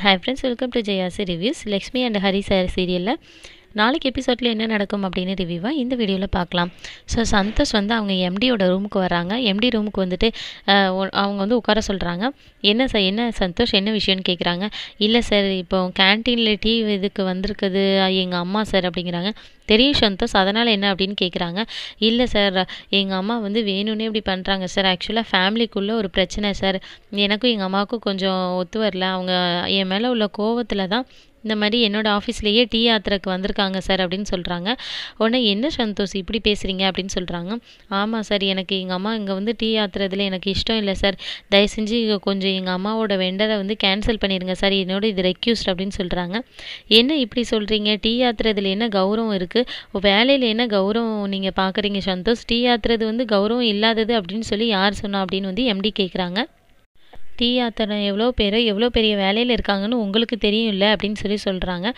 Hi friends welcome to ஜெயாசி reviews Lakshmi and Hari sir சீரியலில் நாளைக்கு எபிசோட்ல என்ன நடக்கும் அப்படின்னு ரிவ்யூவாக இந்த வீடியோவில் பார்க்கலாம். ஸோ சந்தோஷ் வந்து அவங்க எம்டியோட ரூமுக்கு வராங்க எம்டி ரூமுக்கு வந்துட்டு அவங்க வந்து உட்கார சொல்கிறாங்க என்ன சார் என்ன சந்தோஷ் என்ன விஷயம்னு கேட்குறாங்க இல்லை சார் இப்போ கேன்டீனில் டீ இதுக்கு வந்திருக்குது எங்கள் அம்மா சார் அப்படிங்கிறாங்க. தெரியும் சந்தோஷ் அதனால் என்ன? அப்படின்னு கேட்குறாங்க இல்லை சார் எங்கள் அம்மா வந்து வேணும்னே இப்படி பண்ணுறாங்க சார் ஆக்சுவலாக ஃபேமிலிக்குள்ளே ஒரு பிரச்சனை சார் எனக்கும் எங்கள் அம்மாவுக்கும் கொஞ்சம் ஒத்து வரல. அவங்க என் மேலே உள்ள கோவத்தில் தான் இந்த மாதிரி என்னோடய ஆஃபீஸ்லேயே டீ யாத்திரைக்கு வந்திருக்காங்க சார் அப்படின்னு சொல்கிறாங்க உடனே என்ன சந்தோஷ் இப்படி பேசுகிறீங்க அப்படின்னு சொல்கிறாங்க ஆமாம் சார் எனக்கு எங்கள் அம்மா இங்கே வந்து டீ யாத்திரதில் எனக்கு இஷ்டம் இல்லை சார் தயவு செஞ்சு கொஞ்சம் எங்கள் அம்மாவோட வெண்டரை வந்து கேன்சல் பண்ணிடுங்க சார் என்னோட இது ரெக்யூஸ்ட் அப்படின்னு சொல்கிறாங்க என்ன இப்படி சொல்கிறீங்க டீ யாத்திரதில் என்ன கௌரவம் இருக்குது வேலையில் என்ன கௌரவம் நீங்கள் பார்க்குறீங்க சந்தோஷ்? டீ யாத்திரது வந்து கௌரவம் இல்லாதது அப்படின்னு சொல்லி யார் சொன்னா அப்படின்னு வந்து எம்டி கேட்குறாங்க டீ யாத்திரை எவ்வளோ பேர் எவ்வளோ பெரிய வேலையில் இருக்காங்கன்னு உங்களுக்கு தெரியும் இல்லை அப்படின்னு சொல்லி சொல்கிறாங்க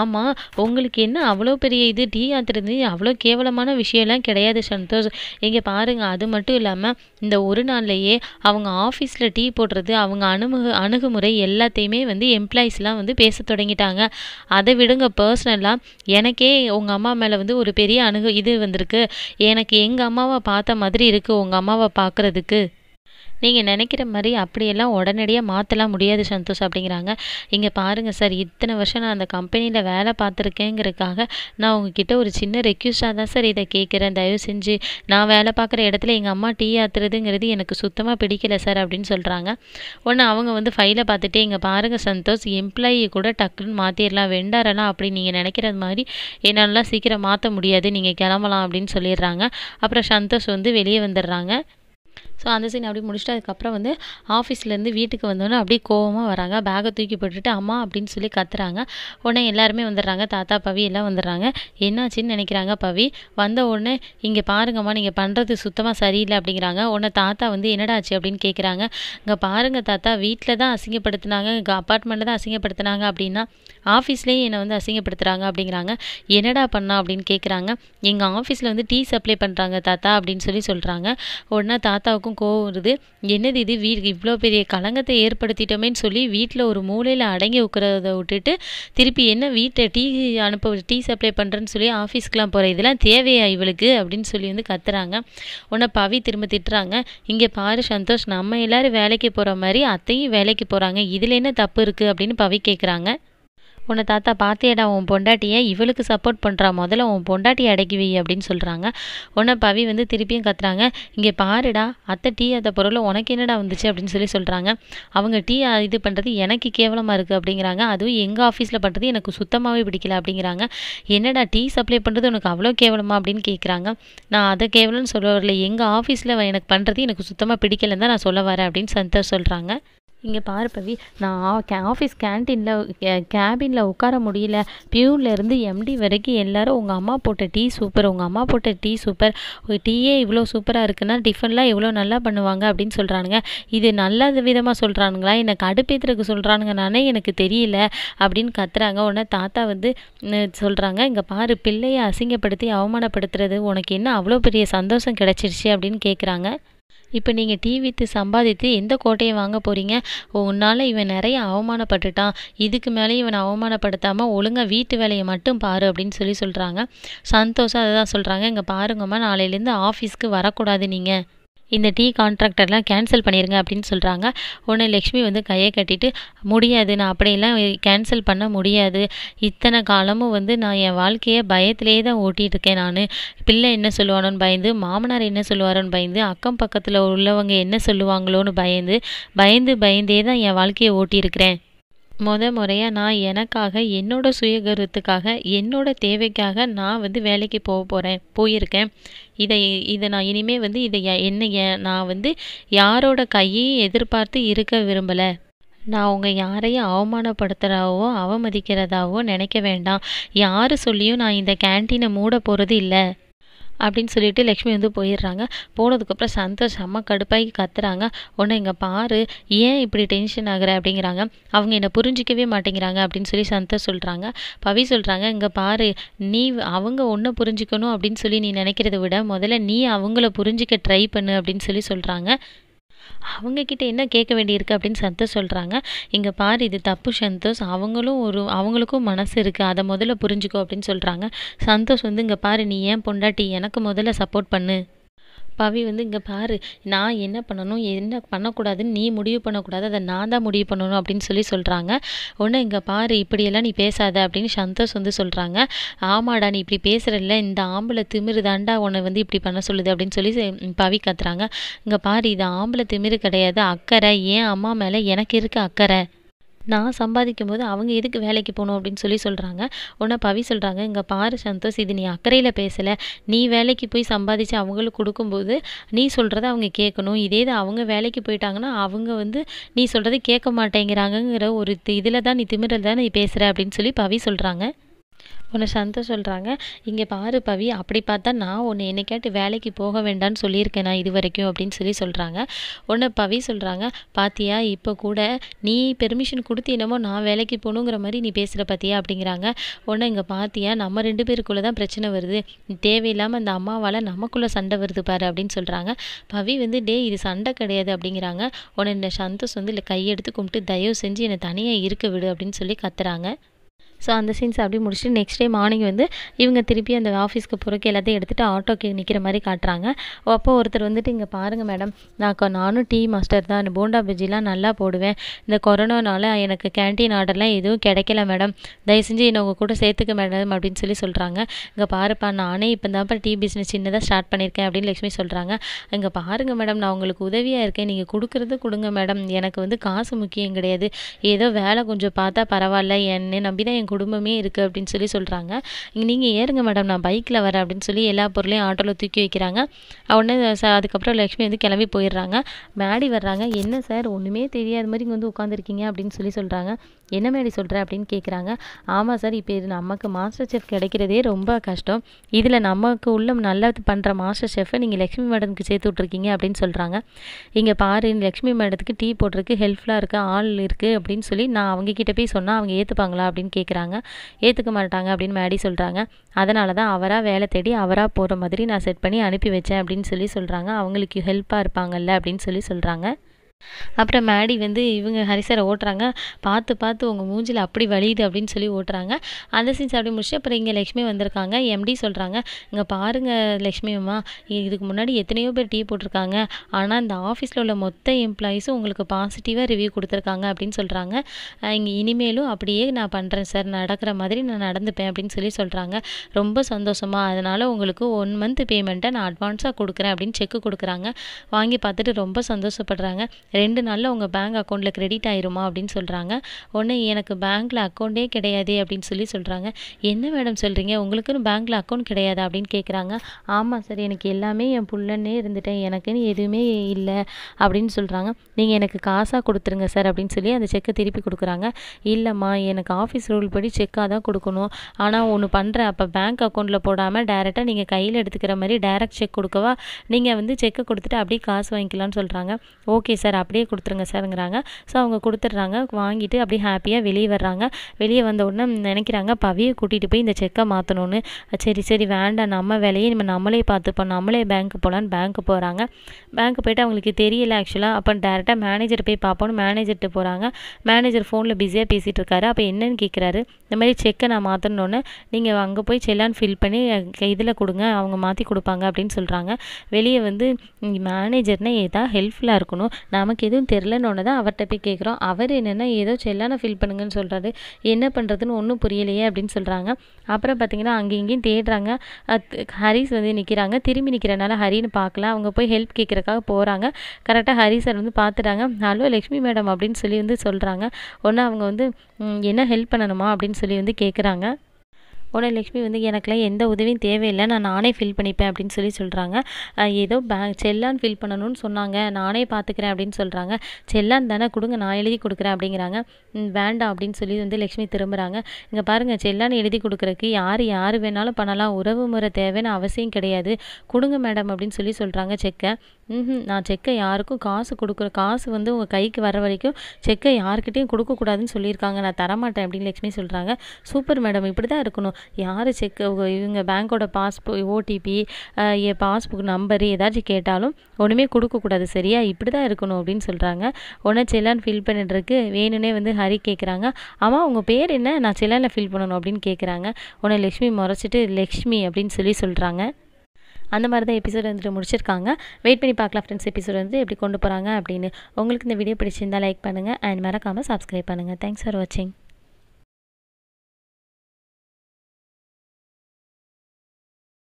ஆமாம் உங்களுக்கு என்ன அவ்வளோ பெரிய இது? டீ யாத்திரை அவ்வளோ கேவலமான விஷயம்லாம் கிடையாது சந்தோஷ். இங்கே பாருங்கள் அது மட்டும் இல்லாமல் இந்த ஒரு நாள்லையே அவங்க ஆஃபீஸில் டீ போடுறது அவங்க அணுமுக அணுகுமுறை எல்லாத்தையுமே வந்து எம்ப்ளாயீஸ்லாம் வந்து பேச தொடங்கிட்டாங்க. அதை விடுங்க பர்சனலாக எனக்கே உங்கள் அம்மா மேலே வந்து ஒரு பெரிய அணுகு இது வந்திருக்கு. எனக்கு எங்கள் அம்மாவை பார்த்த மாதிரி இருக்குது உங்கள் அம்மாவை பார்க்குறதுக்கு. நீங்கள் நினைக்கிற மாதிரி அப்படியெல்லாம் உடனடியாக மாற்றலாம் முடியாது சந்தோஷ் அப்படிங்கிறாங்க. இங்கே பாருங்கள் சார் இத்தனை வருஷம் நான் அந்த கம்பெனியில் வேலை பார்த்துருக்கேங்கிறதுக்காக நான் உங்ககிட்ட ஒரு சின்ன ரெக்யூஸ்டாக தான் சார் இதை கேட்குறேன். தயவு செஞ்சு நான் வேலை பார்க்குற இடத்துல எங்கள் அம்மா டீ ஆத்துறதுங்கிறது எனக்கு சுத்தமாக பிடிக்கல சார் அப்படின்னு சொல்கிறாங்க ஒன்று அவங்க வந்து ஃபைலை பார்த்துட்டு இங்கே பாருங்கள் சந்தோஷ் எம்ப்ளாயி கூட டக்குன்னு மாற்றிடலாம் வெண்டாரெல்லாம் அப்படி நீங்கள் நினைக்கிறது மாதிரி என்னாலலாம் சீக்கிரம் மாற்ற முடியாது நீங்கள் கிளம்பலாம் அப்படின்னு சொல்லிடுறாங்க. அப்புறம் சந்தோஷ் வந்து வெளியே வந்துடுறாங்க. ஸோ அந்த சீன் அப்படி முடிச்சுட்டு அதுக்கப்புறம் வந்து ஆஃபீஸ்லேருந்து வீட்டுக்கு வந்தோன்னே அப்படியே கோவமாக வராங்க. பேக்கை தூக்கி போட்டுட்டு அம்மா அப்படின்னு சொல்லி கத்துறாங்க. உடனே எல்லாருமே வந்துடுறாங்க. தாத்தா பவி எல்லாம் வந்துடுறாங்க. என்னாச்சுன்னு நினைக்கிறாங்க பவி? வந்த உடனே இங்கே பாருங்கம்மா நீங்கள் பண்ணுறது சுத்தமாக சரியில்லை அப்படிங்கிறாங்க. உடனே தாத்தா வந்து என்னடா ஆச்சு? அப்படின்னு கேட்குறாங்க இங்கே பாருங்கள் தாத்தா வீட்டில் தான் அசிங்கப்படுத்தினாங்க. இங்கே அப்பார்ட்மெண்ட்டில் தான் அசிங்கப்படுத்துனாங்க அப்படின்னா ஆஃபீஸ்லேயும் என்னை வந்து அசிங்கப்படுத்துகிறாங்க அப்படிங்கிறாங்க. என்னடா பண்ணா? அப்படின்னு கேட்குறாங்க எங்கள் ஆஃபீஸில் வந்து டீ சப்ளை பண்ணுறாங்க தாத்தா அப்படின்னு சொல்லி சொல்கிறாங்க உடனே தாத்தாவுக்கும் கோவம் வருது. என்னது இது? வீ இவ்வளோ பெரிய களங்கத்தை ஏற்படுத்திட்டோமேன்னு சொல்லி வீட்டில் ஒரு மூலையில் அடங்கி உட்கிறத விட்டுட்டு திருப்பி என்ன வீட்டை டீ அனுப்ப டீ சப்ளை பண்ணுறேன்னு சொல்லி ஆஃபீஸ்க்குலாம் போகிற இதெல்லாம் தேவையா இவளுக்கு? அப்படின்னு சொல்லி வந்து கத்துறாங்க. உன்னை பவி திரும்ப திட்டுறாங்க. இங்கே பாரு சந்தோஷ் நம்ம எல்லோரும் வேலைக்கு போகிற மாதிரி அத்தையும் வேலைக்கு போகிறாங்க இதில் என்ன தப்பு இருக்குது அப்படின்னு பவி கேட்குறாங்க உன்னை தாத்தா பார்த்தியடா உன் பொண்டாட்டியை இவளுக்கு சப்போர்ட் பண்ணுறா முதல்ல உன் பொண்டாட்டியை அடக்கி வை அப்படின்னு சொல்கிறாங்க உன்னை பவி வந்து திருப்பியும் கத்துறாங்க. இங்கே பாருடா அத்தை டீ அத்தை பொருள் உனக்கு என்னடா வந்துச்சு அப்படின்னு சொல்லி சொல்கிறாங்க அவங்க டீ இது பண்ணுறது எனக்கு கேவலமாக இருக்குது அப்படிங்கிறாங்க. அதுவும் எங்கள் ஆஃபீஸில் பண்ணுறது எனக்கு சுத்தமாகவே பிடிக்கல அப்படிங்கிறாங்க. என்னடா டீ சப்ளை பண்ணுறது உனக்கு அவ்வளோ கேவலமா அப்படின்னு கேட்குறாங்க நான் அதை கேவலம்னு சொல்ல வரல. எங்கள் ஆஃபீஸில் எனக்கு பண்ணுறது எனக்கு சுத்தமாக பிடிக்கலன்னு தான் நான் சொல்ல வரேன் அப்படின்னு சந்தோஷ் சொல்கிறாங்க இங்கே பாரு பவி நான் ஆ- கே ஆஃபீஸ் கேன்டீனில் கேபினில் உட்கார முடியல. பியூன்லேருந்து எம்டி வரைக்கும் எல்லோரும் உங்கள் அம்மா போட்ட டீ சூப்பர் உங்கள் அம்மா போட்ட டீ சூப்பர் டீயே இவ்வளோ சூப்பராக இருக்குன்னா டிஃபன்லாம் எவ்வளோ நல்லா பண்ணுவாங்க அப்படின்னு சொல்கிறானுங்க இது நல்ல விதமாக சொல்கிறானுங்களா எனக்கு அடுப்பேத்துறதுக்கு சொல்கிறானுங்க நானே எனக்கு தெரியல அப்படின்னு கத்துறாங்க. உடனே தாத்தா வந்து சொல்கிறாங்க இங்கே பாரு பிள்ளையை அசிங்கப்படுத்தி அவமானப்படுத்துறது உனக்கு என்ன அவ்வளோ பெரிய சந்தோஷம் கிடச்சிருச்சு? அப்படின்னு கேட்குறாங்க இப்போ நீங்கள் டீ சம்பாதித்து எந்த கோட்டையை வாங்க போகிறீங்க உன்னால் இவன் நிறைய அவமானப்பட்டுட்டான். இதுக்கு மேலே இவனை அவமானப்படுத்தாமல் ஒழுங்காக வீட்டு வேலையை மட்டும் பாரு அப்படின்னு சொல்லி சொல்கிறாங்க சந்தோஷம் அதை தான் சொல்கிறாங்க இங்கே பாருங்கம்மா நாளையிலேருந்து ஆஃபீஸ்க்கு வரக்கூடாது நீங்கள் இந்த டீ கான்ட்ராக்டர்லாம் கேன்சல் பண்ணிடுங்க அப்படின்னு சொல்கிறாங்க உடனே லக்ஷ்மி வந்து கையை கட்டிட்டு முடியாது நான் அப்படியெல்லாம் கேன்சல் பண்ண முடியாது. இத்தனை காலமும் வந்து நான் என் வாழ்க்கையை பயத்திலேயே தான் ஓட்டிகிட்டு இருக்கேன் நான். பிள்ளை என்ன சொல்லுவானோன்னு பயந்து மாமனார் என்ன சொல்லுவாரோன்னு பயந்து அக்கம் பக்கத்தில் உள்ளவங்க என்ன சொல்லுவாங்களோன்னு பயந்து பயந்து பயந்தே தான் என் வாழ்க்கையை ஓட்டியிருக்கிறேன். முத முறையாக நான் எனக்காக என்னோட சுயகருத்துக்காக என்னோட தேவைக்காக நான் வந்து வேலைக்கு போக போகிறேன் போயிருக்கேன். இதை இதை நான் இனிமேல் வந்து இதை என்ன நான் வந்து யாரோட கையையும் எதிர்பார்த்து இருக்க விரும்பலை. நான் உங்கள் யாரையும் அவமானப்படுத்துகிறாவோ அவமதிக்கிறதாவோ நினைக்க வேண்டாம். யார் சொல்லியும் நான் இந்த கேன்டீனை மூட போகிறது இல்லை. அப்படின்னு சொல்லிட்டு லக்ஷ்மி வந்து போயிடுறாங்க. போனதுக்கப்புறம் சந்தோஷ் அம்மா கடுப்பாகி கத்துறாங்க. உன்னை இங்கே பாரு ஏன் இப்படி டென்ஷன் ஆகுற? அப்படிங்கிறாங்க. அவங்க என்னை புரிஞ்சிக்கவே மாட்டேங்கிறாங்க அப்படின்னு சொல்லி சந்தோஷ் சொல்கிறாங்க பவி சொல்கிறாங்க இங்கே பாரு நீ அவங்க ஒன்றை புரிஞ்சுக்கணும் அப்படின்னு சொல்லி நீ நினைக்கிறத விட முதல்ல நீ அவங்கள புரிஞ்சிக்க ட்ரை பண்ணு அப்படின்னு சொல்லி சொல்கிறாங்க அவங்கக்கிட்ட என்ன கேட்க வேண்டியிருக்கு அப்படின்னு சந்தோஷ் சொல்கிறாங்க இங்கே பாரு இது தப்பு சந்தோஷ். அவங்களும் ஒரு அவங்களுக்கும் மனசு இருக்குது அதை முதல்ல புரிஞ்சுக்கோ அப்படின்னு சொல்கிறாங்க சந்தோஷ் வந்து இங்கே பாரு நீ ஏன் பொண்டாட்டி? எனக்கு முதல்ல சப்போர்ட் பண்ணு. பவி வந்து இங்கே பாரு நான் என்ன பண்ணணும் என்ன பண்ணக்கூடாதுன்னு நீ முடிவு பண்ணக்கூடாது அதை நான் தான் முடிவு பண்ணணும் அப்படின்னு சொல்லி சொல்கிறாங்க ஒன்று இங்கே பாரு இப்படியெல்லாம் நீ பேசாத அப்படின்னு சந்தோஷ் வந்து சொல்கிறாங்க ஆமாடா நீ இப்படி பேசுகிறல்ல இந்த ஆம்பளை திமிரு தாண்டா உன்னை வந்து இப்படி பண்ண சொல்லுது அப்படின்னு சொல்லி செ- பவி கத்துறாங்க. இங்கே பாரு இது ஆம்பளை திமிரு கிடையாது அக்கறை ஏன் அம்மா மேலே எனக்கு இருக்க அக்கறை? நான் சம்பாதிக்கும் போது அவங்க எதுக்கு வேலைக்கு போகணும் அப்படின்னு சொல்லி சொல்கிறாங்க உன்னை பவி சொல்கிறாங்க இங்கே பாரு சந்தோஷ் இது நீ அக்கறையில் பேசலை. நீ வேலைக்கு போய் சம்பாதிச்சு அவங்களுக்கு கொடுக்கும்போது நீ சொல்கிறத அவங்க கேட்கணும். இதே இது அவங்க வேலைக்கு போயிட்டாங்கன்னா அவங்க வந்து நீ சொல்கிறத கேட்க மாட்டேங்கிறாங்கங்கிற ஒரு இதில் தான் நீ திமிரில் தான் நீ பேசுகிற அப்படின்னு சொல்லி பவி சொல்கிறாங்க உன்னை சந்தோஷ் சொல்கிறாங்க இங்கே பாரு பவி அப்படி பார்த்தா நான் உன்னை என்னைக்காட்டு வேலைக்கு போக வேண்டாம்னு சொல்லியிருக்கேன் நான் இது வரைக்கும் அப்படின்னு சொல்லி சொல்கிறாங்க உன்னை பவி சொல்கிறாங்க பாத்தியா இப்போ கூட நீ பெர்மிஷன் கொடுத்து என்னமோ நான் வேலைக்கு போகணுங்கிற மாதிரி நீ பேசுகிற பார்த்தியா அப்படிங்கிறாங்க. உன்னை இங்கே பாத்தியா நம்ம ரெண்டு பேருக்குள்ளே தான் பிரச்சனை வருது. தேவையில்லாமல் அந்த அம்மாவால் நமக்குள்ளே சண்டை வருது பாரு அப்படின்னு சொல்கிறாங்க பவி வந்து டே இது சண்டை கிடையாது அப்படிங்கிறாங்க. உன்னை இந்த சந்தோஷ் வந்து இல்லை கையெடுத்து கும்பிட்டு தயவு செஞ்சு என்னை தனியாக இருக்க விடு அப்படின்னு சொல்லி கத்துறாங்க. ஸோ அந்த சீன்ஸ் அப்படியே முடிச்சுட்டு நெக்ஸ்ட் டே மார்னிங் வந்து இவங்க திருப்பி அந்த ஆஃபீஸ்க்கு போகிறக்கு எல்லாத்தையும் எடுத்துகிட்டு ஆட்டோக்கு நிற்கிற மாதிரி காட்டுறாங்க. அப்போ ஒருத்தர் வந்துட்டு இங்கே பாருங்கள் மேடம் நான் நானும் டீ மாஸ்டர் தான். இந்த போண்டா பஜ்ஜிலாம் நல்லா போடுவேன். இந்த கொரோனானால எனக்கு கேண்டீன் ஆர்டர்லாம் எதுவும் கிடைக்கல மேடம் தயவு செஞ்சு என்னை உங்கள் கூட சேர்த்துக்க மேடம் அப்படின்னு சொல்லி சொல்கிறாங்க இங்கே பாருப்பா நானே இப்போ தான்ப்பா டீ பிஸ்னஸ் சின்னதாக ஸ்டார்ட் பண்ணியிருக்கேன் அப்படின்னு லக்ஷ்மி சொல்கிறாங்க இங்கே பாருங்கள் மேடம் நான் உங்களுக்கு உதவியாக இருக்கேன். நீங்கள் கொடுக்குறது கொடுங்க மேடம் எனக்கு வந்து காசு முக்கியம் கிடையாது. ஏதோ வேலை கொஞ்சம் பார்த்தா பரவாயில்ல. என்னை நம்பி தான் என் குடும்பமே இருக்குது அப்படின்னு சொல்லி சொல்கிறாங்க நீங்கள் ஏறுங்க மேடம் நான் பைக்கில் வரேன் அப்படின்னு சொல்லி எல்லா பொருளையும் ஆட்டோவில் தூக்கி வைக்கிறாங்க. உடனே ச- அதுக்கப்புறம் லக்ஷ்மி வந்து கிளம்பி போயிடுறாங்க. மேடி வர்றாங்க. என்ன சார் ஒன்றுமே தெரியாத. மாதிரி இங்கே வந்து உட்காந்துருக்கீங்க அப்படின்னு சொல்லி சொல்கிறாங்க என்ன மேடி சொல்கிற அப்படின்னு கேட்குறாங்க ஆமாம் சார் இப்போ இது நமக்கு மாஸ்டர் செஃப் கிடைக்கிறதே ரொம்ப கஷ்டம். இதில் நமக்கு உள்ள நல்லது பண்ணுற மாஸ்டர் செஃப்பை நீங்கள் லக்ஷ்மி மேடம்க்கு சேர்த்து விட்ருக்கீங்க அப்படின்னு சொல்கிறாங்க இங்கே பாரு லக்ஷ்மி மேடத்துக்கு டீ போட்டிருக்கு ஹெல்ப்ஃபுல்லாக இருக்குது ஆள் இருக்குது அப்படின்னு சொல்லி நான் அவங்க கிட்டே போய் சொன்னால் அவங்க ஏற்றுப்பாங்களா அப்படின்னு கேட்குறாங்க ஏற்றுக்க மாட்டாங்க அப்படின்னு மேடி சொல்கிறாங்க அதனால தான் அவராக வேலை தேடி அவராக போகிற மாதிரி நான் செட் பண்ணி அனுப்பி வச்சேன் அப்படின்னு சொல்லி சொல்கிறாங்க அவங்களுக்கு ஹெல்ப்பாக இருப்பாங்கல்ல அப்படின்னு சொல்லி சொல்கிறாங்க அப்புறம் மேடி வந்து இவங்க ஹரிசரை ஓட்டுறாங்க. பார்த்து பார்த்து உங்கள் மூஞ்சில் அப்படி வலியுது அப்படின்னு சொல்லி ஓட்டுறாங்க. அந்த சீன்ஸ் அப்படி முடிச்சு அப்புறம் இங்கே லக்ஷ்மி வந்திருக்காங்க. எம்டி சொல்கிறாங்க இங்கே பாருங்கள் லக்ஷ்மி அம்மா இதுக்கு முன்னாடி எத்தனையோ பேர் டீ போட்டிருக்காங்க. ஆனால் இந்த ஆஃபீஸில் உள்ள மொத்த எம்ப்ளாயீஸும் உங்களுக்கு பாசிட்டிவாக ரிவ்யூ கொடுத்துருக்காங்க அப்படின்னு சொல்கிறாங்க இங்கே இனிமேலும் அப்படியே நான் பண்ணுறேன் சார். நடக்கிற மாதிரி நான் நடந்துப்பேன் அப்படின்னு சொல்லி சொல்கிறாங்க ரொம்ப சந்தோஷமா அதனால் உங்களுக்கு ஒன் மந்த் பேமெண்ட்டை நான் அட்வான்ஸாக கொடுக்குறேன் அப்படின்னு செக்கு கொடுக்குறாங்க. வாங்கி பார்த்துட்டு ரொம்ப சந்தோஷப்படுறாங்க. ரெண்டு நாளில் உங்கள் பேங்க் அக்கௌண்ட்டில் கிரெடிட் ஆயிருமா அப்படின்னு சொல்கிறாங்க உடனே எனக்கு பேங்க்கில் அக்கௌண்ட்டே கிடையாது அப்படின்னு சொல்லி சொல்கிறாங்க என்ன மேடம் சொல்கிறீங்க உங்களுக்குன்னு பேங்க்கில் அக்கௌண்ட் கிடையாதா அப்படின்னு கேட்குறாங்க ஆமாம் சார் எனக்கு எல்லாமே என் புள்ளன்னே இருந்துட்டேன். எனக்குன்னு எதுவுமே இல்லை அப்படின்னு சொல்கிறாங்க நீங்கள் எனக்கு காசாக கொடுத்துருங்க சார் அப்படின்னு சொல்லி அந்த செக்கை திருப்பி கொடுக்குறாங்க. இல்லைம்மா எனக்கு ஆஃபீஸ் ரூல் படி செக்காக தான் கொடுக்கணும். ஆனால் ஒன்று பண்ணுறேன் அப்போ பேங்க் அக்கௌண்ட்டில் போடாமல் டேரெக்டாக நீங்கள் கையில் எடுத்துக்கிற மாதிரி டேரெக்ட் செக் கொடுக்கவா? நீங்கள் வந்து செக்கை கொடுத்துட்டு அப்படியே காசு வாங்கிக்கலாம்னு சொல்கிறாங்க ஓகே சார் அப்படியே கொடுத்துருங்க சார்ங்கிறாங்க. ஸோ அவங்க கொடுத்துட்றாங்க. வாங்கிட்டு அப்படியே ஹாப்பியாக வெளியே வர்றாங்க. வெளியே வந்த உடனே நினைக்கிறாங்க பவியை கூட்டிகிட்டு போய் இந்த செக்கை மாற்றணும்னு சரி சரி வேண்டாம். நம்ம வேலையை நம்ம நம்மளே பார்த்துப்போம். நம்மளே பேங்க்கு போகலான்னு பேங்க்கு போகிறாங்க பேங்க்கு போயிட்டு அவங்களுக்கு தெரியல ஆக்சுவலாக அப்போ டேரெக்டாக மேனேஜர் போய் பார்ப்போம்னு மேனேஜர்கிட்ட போகிறாங்க மேனேஜர் ஃபோனில் பிஸியாக பேசிகிட்டு இருக்காரு அப்போ என்னன்னு கேட்குறாரு இந்த மாதிரி செக்கை நான் மாற்றணுன்னு நீங்கள் அங்கே போய் செல்லான் ஃபில் பண்ணி இதில் கொடுங்க. அவங்க மாற்றி கொடுப்பாங்க அப்படின்னு சொல்கிறாங்க வெளியே வந்து மேனேஜர்னால் ஏதா ஹெல்ப்ஃபுல்லாக இருக்கணும். நமக்கு எதுவும் தெரிலன்னு தான் அவர்கிட்ட போய் கேட்குறோம். அவர் என்னென்னா ஏதோ செல்லான ஃபில் பண்ணுங்கன்னு சொல்கிறாரு என்ன பண்ணுறதுன்னு ஒன்றும் புரியலையே அப்படின்னு சொல்கிறாங்க அப்புறம் பார்த்தீங்கன்னா அங்கேயும் இங்கேயும் தேடுறாங்க. ஹரிஸ் வந்து நிற்கிறாங்க திரும்பி நிற்கிறனால ஹரின்னு பார்க்கல. அவங்க போய் ஹெல்ப் கேட்குறக்காக போகிறாங்க கரெக்டாக ஹரி சார் வந்து பார்த்துட்டாங்க. ஹலோ லக்ஷ்மி மேடம் அப்படின்னு சொல்லி வந்து சொல்கிறாங்க ஒன்று அவங்க வந்து என்ன ஹெல்ப் பண்ணணுமா? அப்படின்னு சொல்லி வந்து கேட்குறாங்க. உடனே லக்ஷ்மி வந்து எனக்குலாம் எந்த உதவியும் தேவையில்லை. நான் நானே ஃபில் பண்ணிப்பேன் அப்படின்னு சொல்லி சொல்கிறாங்க ஏதோ பேங்க் செல்லான் ஃபில் பண்ணணும்னு சொன்னாங்க. நானே பார்த்துக்கிறேன் அப்படின்னு சொல்கிறாங்க செல்லான் தானே கொடுங்க. நான் எழுதி கொடுக்குறேன் அப்படிங்கிறாங்க. வேண்டாம் அப்படின்னு சொல்லி வந்து லக்ஷ்மி திரும்புகிறாங்க இங்கே பாருங்கள் செல்லான் எழுதி கொடுக்குறக்கு யார் யார் வேணாலும் பண்ணலாம். உறவு முறை தேவைன்னு அவசியம் கிடையாது. கொடுங்க மேடம் அப்படின்னு சொல்லி சொல்கிறாங்க செக்கை. ம் நான் செக்கை யாருக்கும் காசு கொடுக்குற காசு வந்து உங்கள் கைக்கு வர வரைக்கும் செக்கை யாருக்கிட்டையும் கொடுக்கக்கூடாதுன்னு சொல்லியிருக்காங்க. நான் தரமாட்டேன் அப்படின்னு லக்ஷ்மி சொல்கிறாங்க சூப்பர் மேடம் இப்படி தான் இருக்கணும். யார் செக்கு? இவங்க பேங்க்கோட பாஸ்புக் ஓடிபி பாஸ்புக் நம்பரு ஏதாச்சும் கேட்டாலும் ஒன்றுமே கொடுக்கக்கூடாது. சரியா? இப்படி தான் இருக்கணும் அப்படின்னு சொல்கிறாங்க உடனே செல்லான் ஃபில் பண்ணிட்டுருக்கு வேணும்னே வந்து ஹரி கேட்குறாங்க ஆமாம் உங்கள் பேர் என்ன? நான் செல்லானில் ஃபில் பண்ணணும் அப்படின்னு கேட்குறாங்க உடனே லக்ஷ்மி முறைச்சிட்டு லக்ஷ்மி அப்படின்னு சொல்லி சொல்கிறாங்க அந்த மாதிரி தான் எபிசோட் வந்துட்டு முடிச்சிருக்காங்க. வெயிட் பண்ணி பார்க்கலாம் ஃப்ரெண்ட்ஸ் எபிசோட் வந்து எப்படி கொண்டு போகிறாங்க அப்படின்னு. உங்களுக்கு இந்த வீடியோ பிடிச்சிருந்தா லைக் பண்ணுங்கள் அண்ட் மறக்காமல் சப்ஸ்கிரைப் பண்ணுங்கள் தேங்க்ஸ் ஃபார் வாட்சிங்